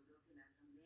logró que la Asamblea aprobara en abril